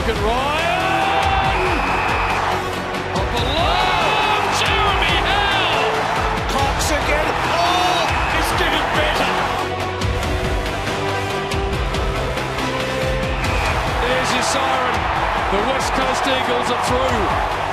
Look at Ryan! Up along! Jeremy Howe! Cox again. Oh, It's getting better. There's your siren. The West Coast Eagles are through.